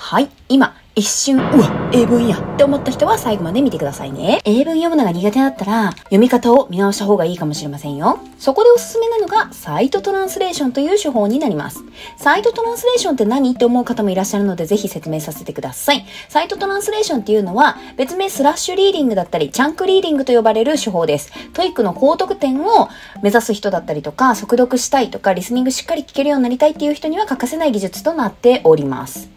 はい、今、一瞬、うわ、英文やって思った人は最後まで見てくださいね。英文読むのが苦手だったら、読み方を見直した方がいいかもしれませんよ。そこでおすすめなのが、 sight translation という手法になります。 sight translation って何って思う方もいらっしゃるので、ぜひ説明させてください。 sight translation っていうのは、別名 slash reading だったり、 chunk reading と呼ばれる手法です。 TOEIC の高得点を目指す人だったりとか、速読したいとか、リスニングしっかり聞けるようになりたいっていう人には欠かせない技術となっております。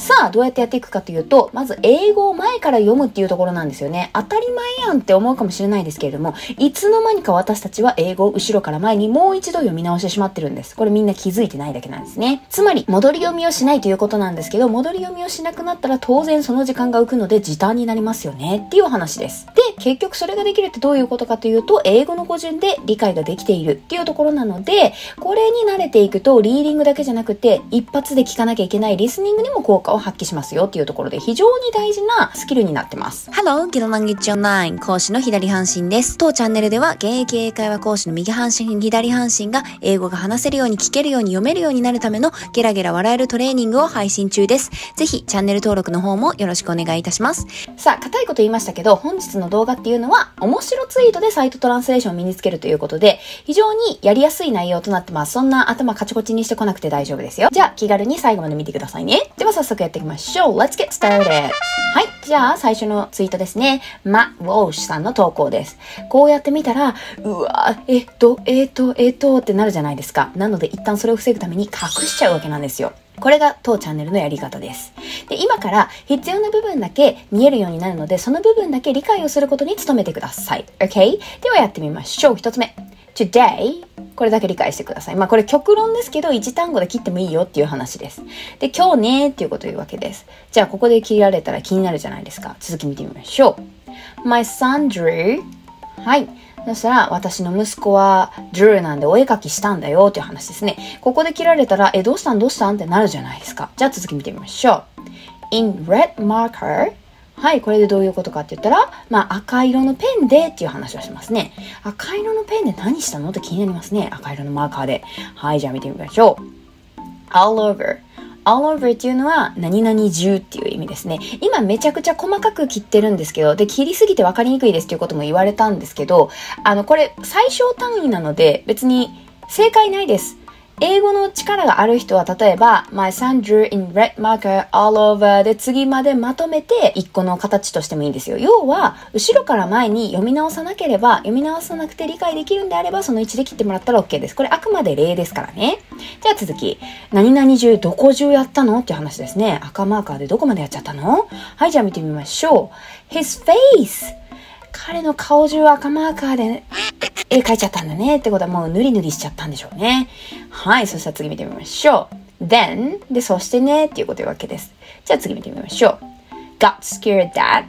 さあ、どうやってやっていくかというと、まず英語を前から読むっていうところなんですよね。当たり前やんって思うかもしれないですけれども、いつの間にか私たちは英語を後ろから前にもう一度読み直してしまってるんです。これみんな気づいてないだけなんですね。つまり、戻り読みをしないということなんですけど、戻り読みをしなくなったら当然その時間が浮くので時短になりますよねっていう話です。で、結局それができるってどういうことかというと、英語の語順で理解ができているっていうところなので、これに慣れていくと、リーディングだけじゃなくて、一発で聞かなきゃいけないリスニングにも効果を発揮しますよっていうところで非常に大事なスキルになってます。Hello, ギロランゲッジオンライン講師の左半身です。当チャンネルでは現役英会話講師の右半身、左半身が英語が話せるように聞けるように読めるようになるためのゲラゲラ笑えるトレーニングを配信中です。ぜひチャンネル登録の方もよろしくお願いいたします。さあ、硬いこと言いましたけど、本日の動画っていうのは面白ツイートでサイトトランスレーションを身につけるということで、非常にやりやすい内容となってます。そんな頭カチコチにしてこなくて大丈夫ですよ。じゃあ、気軽に最後まで見てくださいね。では早速やっていきましょう。Let's get started! はい。じゃあ、最初のツイートですね。マ・ウォーシュさんの投稿です。こうやって見たら、うわえっと、えっと、えっとってなるじゃないですか。なので一旦それを防ぐために隠しちゃうわけなんですよ。これが当チャンネルのやり方です。で、今から必要な部分だけ見えるようになるので、その部分だけ理解をすることに努めてください。OK? ではやってみましょう。一つ目。Today これだけ理解してください。まあこれ極論ですけど、1単語で切ってもいいよっていう話です。で、今日ねっていうこと言うわけです。じゃあここで切られたら気になるじゃないですか。続き見てみましょう。My son drew はい。そしたら、私の息子は drew なんでお絵描きしたんだよっていう話ですね。ここで切られたら、え、どうしたんどうしたんってなるじゃないですか。じゃあ続き見てみましょう。in red marker はい、これでどういうことかって言ったら、まあ赤色のペンでっていう話をしますね。赤色のペンで何したのって気になりますね。赤色のマーカーで。はい、じゃあ見てみましょう。all over all over っていうのは何々中っていう意味ですね。今めちゃくちゃ細かく切ってるんですけど、で、切りすぎて分かりにくいですっていうことも言われたんですけど、あの、これ最小単位なので別に正解ないです。英語の力がある人は例えば My son drew in red marker all over で次までまとめて一個の形としてもいいんですよ。要は後ろから前に読み直さなければ読み直さなくて理解できるんであればその位置で切ってもらったら OK です。これあくまで例ですからね。じゃあ続き。何々中どこ中やったの？っていう話ですね。赤マーカーでどこまでやっちゃったの？はいじゃあ見てみましょう。His face 彼の顔中赤マーカーで絵描いちゃったんだねってことはもうぬりぬりしちゃったんでしょうね。はい、そしたら次見てみましょう。then で、そしてねっていうこというわけです。じゃあ次見てみましょう。got scared that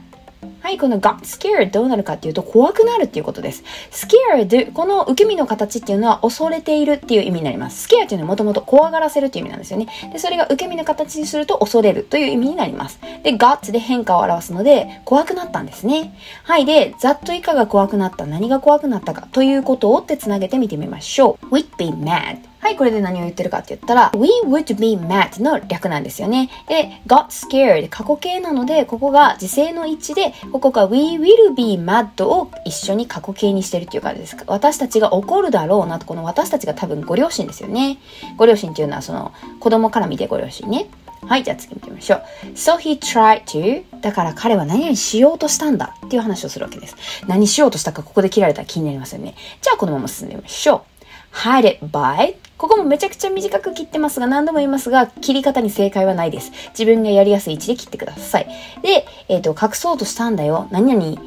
はい、この got scared どうなるかっていうと怖くなるっていうことです。scared この受け身の形っていうのは恐れているっていう意味になります。scare っていうのはもともと怖がらせるっていう意味なんですよね。で、それが受け身の形にすると恐れるという意味になります。で、got で変化を表すので怖くなったんですね。はい、で、ざっと以下が怖くなった、何が怖くなったかということをってつなげてみてみましょう。we'd be mad はい、これで何を言ってるかって言ったら、we would be mad の略なんですよね。で、got scared 過去形なので、ここが時制の位置で、ここが we will be mad を一緒に過去形にしてるっていう感じです。私たちが怒るだろうなと、この私たちが多分ご両親ですよね。ご両親っていうのはその子供から見てご両親ね。はい、じゃあ次見てみましょう。So he tried to だから彼は何々しようとしたんだっていう話をするわけです。何しようとしたかここで切られたら気になりますよね。じゃあこのまま進んでみましょう。hide it by ここもめちゃくちゃ短く切ってますが、何度も言いますが、切り方に正解はないです。自分がやりやすい位置で切ってください。で、えっ、ー、と、隠そうとしたんだよ。何々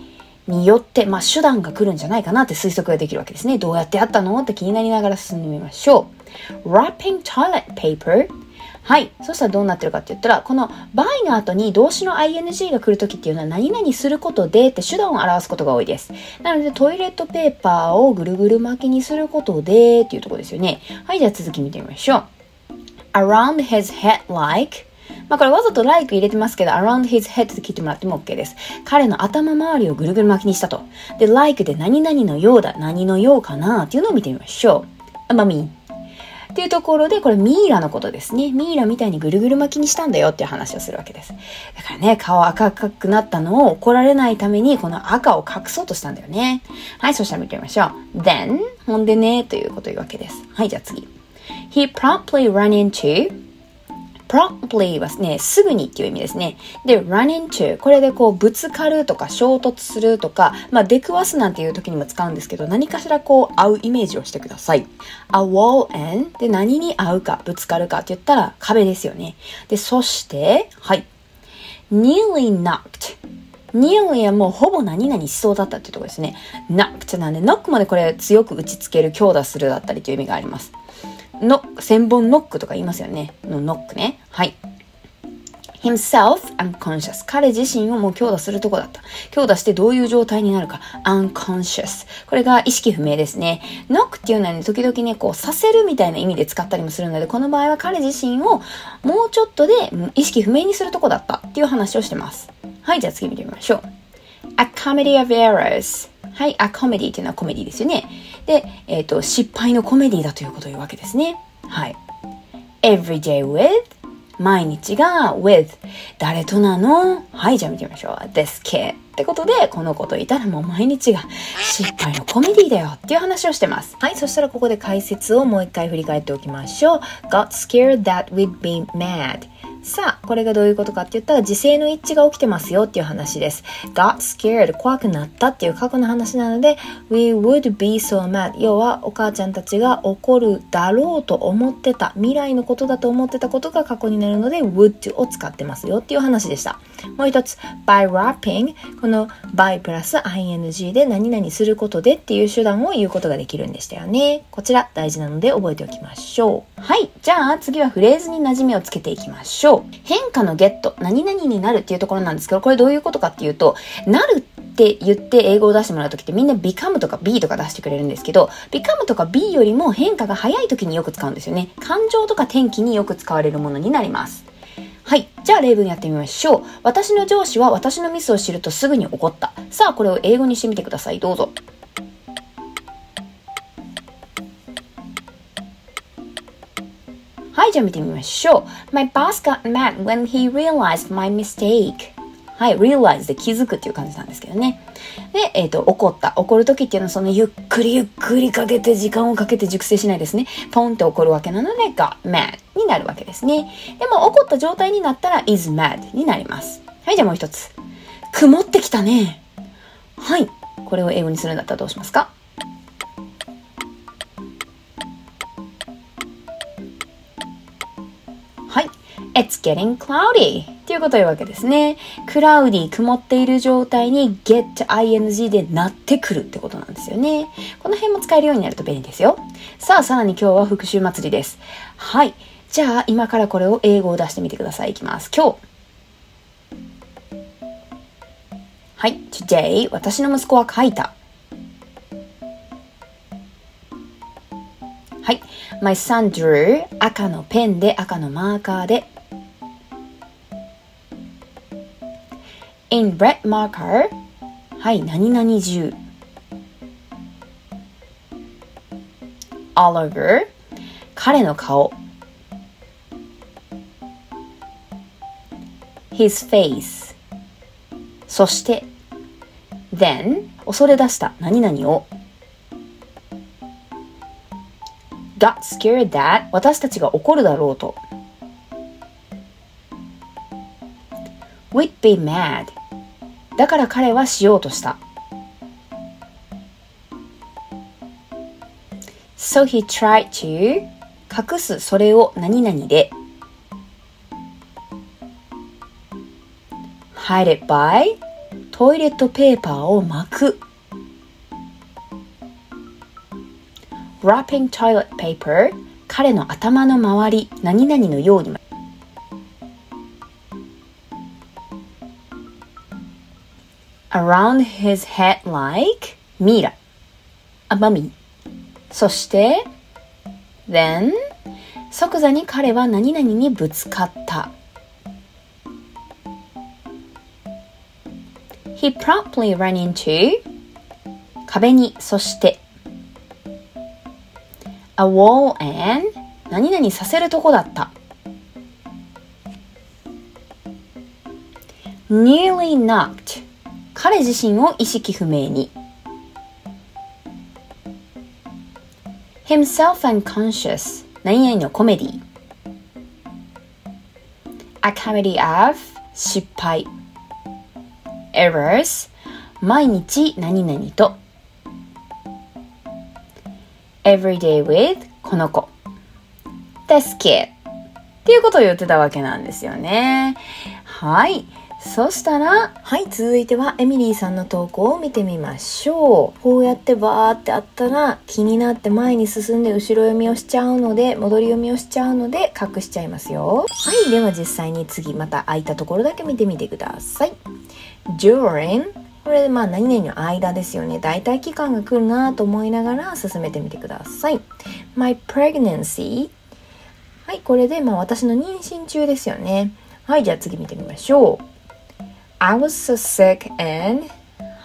によって、まあ、手段が来るんじゃないかなって推測ができるわけですね。どうやってやったの？って気になりながら進んでみましょう。wrapping toilet paper はい。そしたらどうなってるかって言ったら、この by の後に動詞の ing が来るときっていうのは何々することでって手段を表すことが多いです。なのでトイレットペーパーをぐるぐる巻きにすることでっていうところですよね。はい。じゃあ続き見てみましょう。around his head like まあこれわざと like 入れてますけど、around his head って聞いてもらっても OK です。彼の頭周りをぐるぐる巻きにしたと。で、like で何々のようだ、何のようかなっていうのを見てみましょう。まみ、っていうところで、これミイラのことですね。ミイラみたいにぐるぐる巻きにしたんだよっていう話をするわけです。だからね、顔赤くなったのを怒られないために、この赤を隠そうとしたんだよね。はい、そしたら見てみましょう。then, ほんでね、ということを言うわけです。はい、じゃあ次。He promptly ran into promptly はね、すぐにっていう意味ですね。で、run into これでこうぶつかるとか衝突するとか、まあ出くわすなんていう時にも使うんですけど、何かしらこう合うイメージをしてください。a wall and で何に合うか、ぶつかるかって言ったら壁ですよね。で、そして、はい。nearly knocked nearly はもうほぼ何々しそうだったっていうところですね。knocked なんで、knock までこれ強く打ちつける、強打するだったりという意味があります。の、千本ノックとか言いますよね。のノックね。はい。himself unconscious 彼自身をもう強打するとこだった。強打してどういう状態になるか unconscious これが意識不明ですね。knock っていうのはね、時々ね、こうさせるみたいな意味で使ったりもするので、この場合は彼自身をもうちょっとで意識不明にするとこだったっていう話をしてます。はい、じゃあ次見てみましょう。a comedy of errors はい、a comedy っていうのはコメディですよね。で、えっ、ー、と、失敗のコメディだということを言うわけですね。はい。every day with 毎日が with 誰となの？はい、じゃあ見てみましょう。this kid ってことで、この子といたらもう毎日が失敗のコメディだよっていう話をしてます。はい、そしたらここで解説をもう一回振り返っておきましょう。got scared that we'd be mad さあ、これがどういうことかって言ったら、時勢の一致が起きてますよっていう話です。got scared 怖くなったっていう過去の話なので、we would be so mad 要はお母ちゃんたちが怒るだろうと思ってた、未来のことだと思ってたことが過去になるので、would を使ってますよっていう話でした。もう一つ、by wrapping この by プラス ing で何々することでっていう手段を言うことができるんでしたよね。こちら大事なので覚えておきましょう。はい。じゃあ次はフレーズに馴染みをつけていきましょう。変化のゲット、何々になるっていうところなんですけど、これどういうことかっていうと、なるって言って英語を出してもらうときってみんな become とか be とか出してくれるんですけど、become とか be よりも変化が早いときによく使うんですよね。感情とか天気によく使われるものになります。はい。じゃあ例文やってみましょう。私の上司は私のミスを知るとすぐに怒った。さあ、これを英語にしてみてください。どうぞ。はい、じゃあ見てみましょう。My boss got mad when he realized my mistake. はい、realize で気づくっていう感じなんですけどね。で、えっ、ー、と、怒った。怒る時っていうのはそのゆっくりゆっくりかけて時間をかけて熟成しないですね。ポンって怒るわけなので got mad になるわけですね。でも怒った状態になったら is mad になります。はい、じゃあもう一つ。曇ってきたね。はい。これを英語にするんだったらどうしますか？It's getting cloudy っていうことを言うわけですね。クラウディ、曇っている状態に get ing でなってくるってことなんですよね。この辺も使えるようになると便利ですよ。さあ、さらに今日は復習祭りです。はい。じゃあ、今からこれを英語を出してみてください。いきます。今日。はい。today 私の息子は書いた。はい。My son drew 赤のペンで赤のマーカーで In red marker はい何々10 Oliver 彼の顔 His face そして Then 恐れ出した何々を got scared that 私たちが怒るだろうと be mad だから彼はしようとした so he tried to 隠すそれを何々で hide it by トイレットペーパーを巻く wrapping toilet paper 彼の頭の周り何々のように around his head like ミイラあマミそして then 即座に彼は何々にぶつかった He promptly ran into 壁にそして a wall and 何々させるとこだった。nearly knocked 彼自身を意識不明に himself unconscious 何々のコメディ a comedy of 失敗 errors 毎日何々と everyday with この子 this kid っていうことを言ってたわけなんですよね。はい。そしたら、はい、続いてはエミリーさんの投稿を見てみましょう。こうやってバーってあったら気になって前に進んで後ろ読みをしちゃうので、戻り読みをしちゃうので隠しちゃいますよ。はい、では実際に次また空いたところだけ見てみてください。during これでまあ何々の間ですよね。大体期間が来るなと思いながら進めてみてください。My pregnancy はい、これでまあ私の妊娠中ですよね。はい、じゃあ次見てみましょう。I was so sick and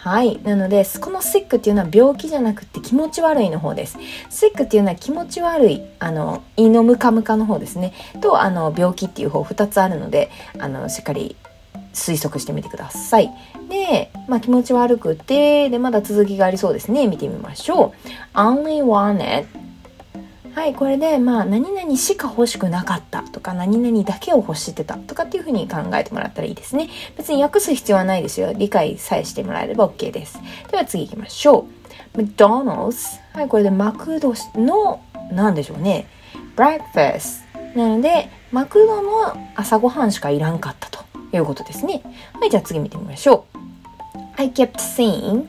はい。なので、この sick っていうのは病気じゃなくて気持ち悪いの方です。sick っていうのは気持ち悪い、あの、胃のムカムカの方ですね。と、あの、病気っていう方2つあるので、あの、しっかり推測してみてください。で、まあ気持ち悪くて、で、まだ続きがありそうですね。見てみましょう。only wanted はい、これで、まあ、何々しか欲しくなかったとか、何々だけを欲してたとかっていうふうに考えてもらったらいいですね。別に訳す必要はないですよ。理解さえしてもらえれば OK です。では次行きましょう。McDonald's。はい、これでマクドの、なんでしょうね。breakfast。なので、マクドの朝ごはんしかいらんかったということですね。はい、じゃあ次見てみましょう。I kept saying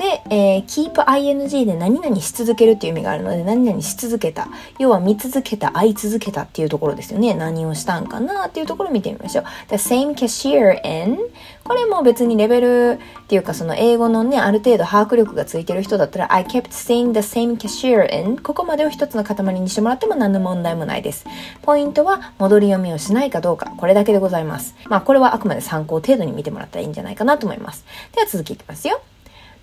で、えー、keep ing で何々し続けるっていう意味があるので、何々し続けた。要は見続けた、会い続けたっていうところですよね。何をしたんかなっていうところを見てみましょう。The same cashier in これも別にレベルっていうかその英語のね、ある程度把握力がついてる人だったら I kept saying the same cashier in ここまでを一つの塊にしてもらっても何の問題もないです。ポイントは戻り読みをしないかどうか。これだけでございます。まあこれはあくまで参考程度に見てもらったらいいんじゃないかなと思います。では続きいきますよ。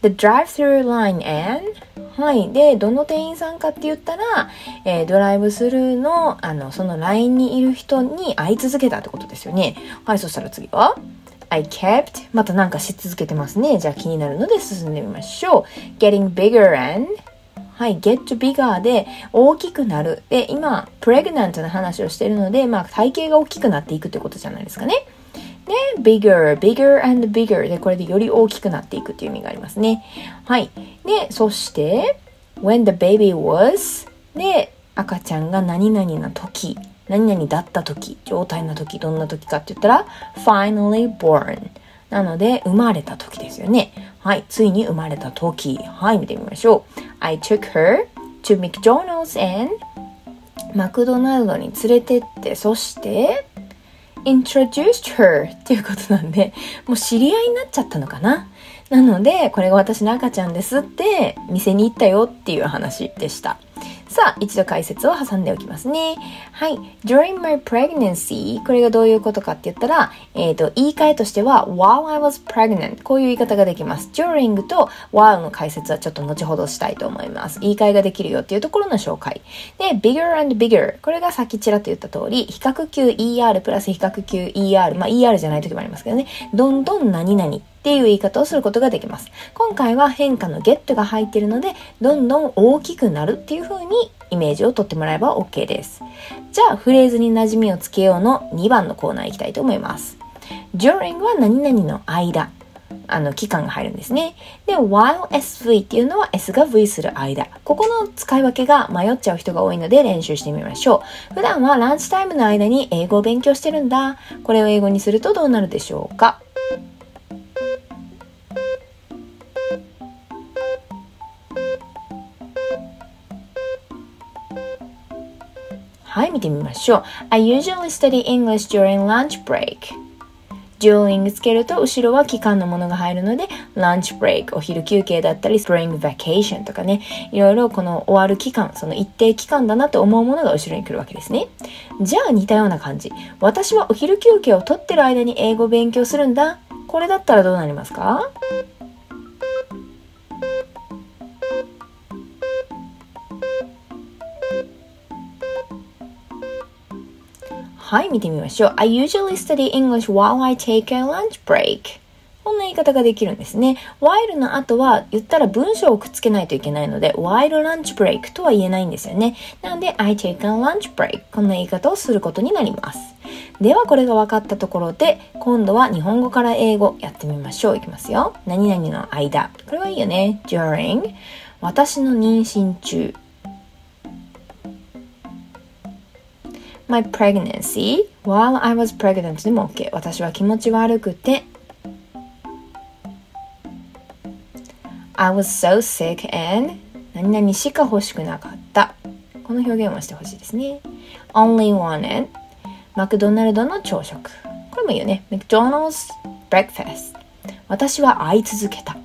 The drive-through line and? はい。で、どの店員さんかって言ったら、えー、ドライブスルーの、あの、そのラインにいる人に会い続けたってことですよね。はい。そしたら次は I kept またなんかし続けてますね。じゃあ気になるので進んでみましょう。getting bigger and? はい、get bigger で大きくなる。で、今、pregnant の話をしてるので、まあ体型が大きくなっていくってことじゃないですかね。で、bigger, bigger and bigger で、これでより大きくなっていくっていう意味がありますね。はい。で、そして、when the baby was で、赤ちゃんが何々な時、何々だった時、状態の時、どんな時かって言ったら、finally born。なので、生まれた時ですよね。はい。ついに生まれた時。はい。見てみましょう。I took her to McDonald's and マクドナルドに連れてって、そして、introduced her っていうことなんで、もう知り合いになっちゃったのかな？なので、これが私の赤ちゃんですって店に行ったよっていう話でした。さあ、一度解説を挟んでおきますね。はい。during my pregnancy これがどういうことかって言ったら、えっ、ー、と、言い換えとしては while I was pregnant こういう言い方ができます。during と while の解説はちょっと後ほどしたいと思います。言い換えができるよっていうところの紹介。で、bigger and bigger これがさっきちらっと言った通り、比較級 ER プラス比較級 ER まあ ER じゃない時もありますけどね。どんどん何々っていう言い方をすることができます。今回は変化のゲットが入っているので、どんどん大きくなるっていう風にイメージをとってもらえば OK です。じゃあ、フレーズに馴染みをつけようの2番のコーナー行きたいと思います。during は何々の間。あの、期間が入るんですね。で、while SV っていうのは S が V する間。ここの使い分けが迷っちゃう人が多いので練習してみましょう。普段はランチタイムの間に英語を勉強してるんだ。これを英語にするとどうなるでしょうか？見てみましょう。I usually study English during lunch break. during つけると後ろは期間のものが入るので lunch break お昼休憩だったり spring vacation とかね。いろいろこの終わる期間その一定期間だなと思うものが後ろに来るわけですね。じゃあ似たような感じ。私はお昼休憩を取ってる間に英語勉強するんだ。これだったらどうなりますか？はい、見てみましょう。I usually study English while I take a lunch break. こんな言い方ができるんですね。while の後は言ったら文章をくっつけないといけないので while lunch break とは言えないんですよね。なので I take a lunch break こんな言い方をすることになります。ではこれが分かったところで今度は日本語から英語やってみましょう。いきますよ。何々の間。これはいいよね。during 私の妊娠中。My pregnancy while I was pregnant でも OK 私は気持ち悪くて I was so sick and 何々しか欲しくなかったこの表現をしてほしいですね only wanted マクドナルドの朝食これもいいよね McDonald's breakfast 私は会い続けた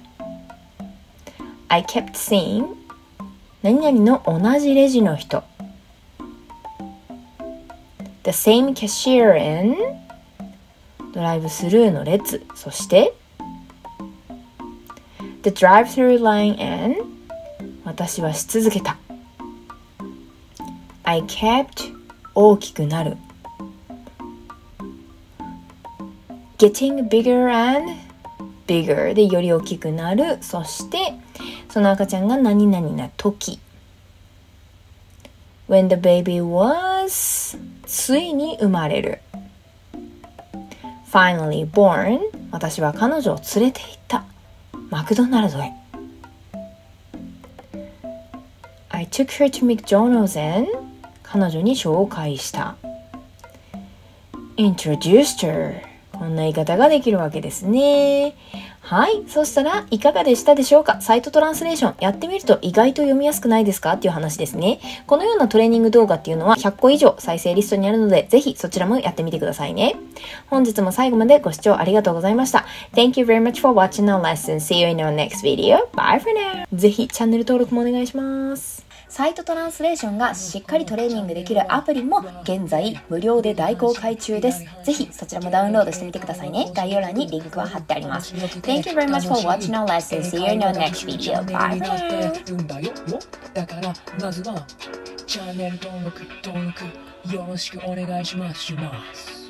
I kept seeing 何々の同じレジの人 The same cashier in ドライブスルーの列そして The drive-through line in 私はし続けた I kept 大きくなる Getting bigger and bigger でより大きくなるそしてその赤ちゃんが何々な時 When the baby was ついに生まれる。Finally born 私は彼女を連れて行った。マクドナルドへ。I took her to McDonald's and 彼女に紹介した。Introduced her こんな言い方ができるわけですね。はい。そしたら、いかがでしたでしょうか？サイトトランスレーションやってみると意外と読みやすくないですか？っていう話ですね。このようなトレーニング動画っていうのは100個以上再生リストにあるので、ぜひそちらもやってみてくださいね。本日も最後までご視聴ありがとうございました。Thank you very much for watching our lesson. See you in our next video. Bye for now. ぜひチャンネル登録もお願いします。サイトトランスレーションがしっかりトレーニングできるアプリも現在無料で大公開中です。ぜひそちらもダウンロードしてみてくださいね。概要欄にリンクは貼ってあります。Thank you very much for watching our lesson. See you in our next video. Bye. よろしくお願いします。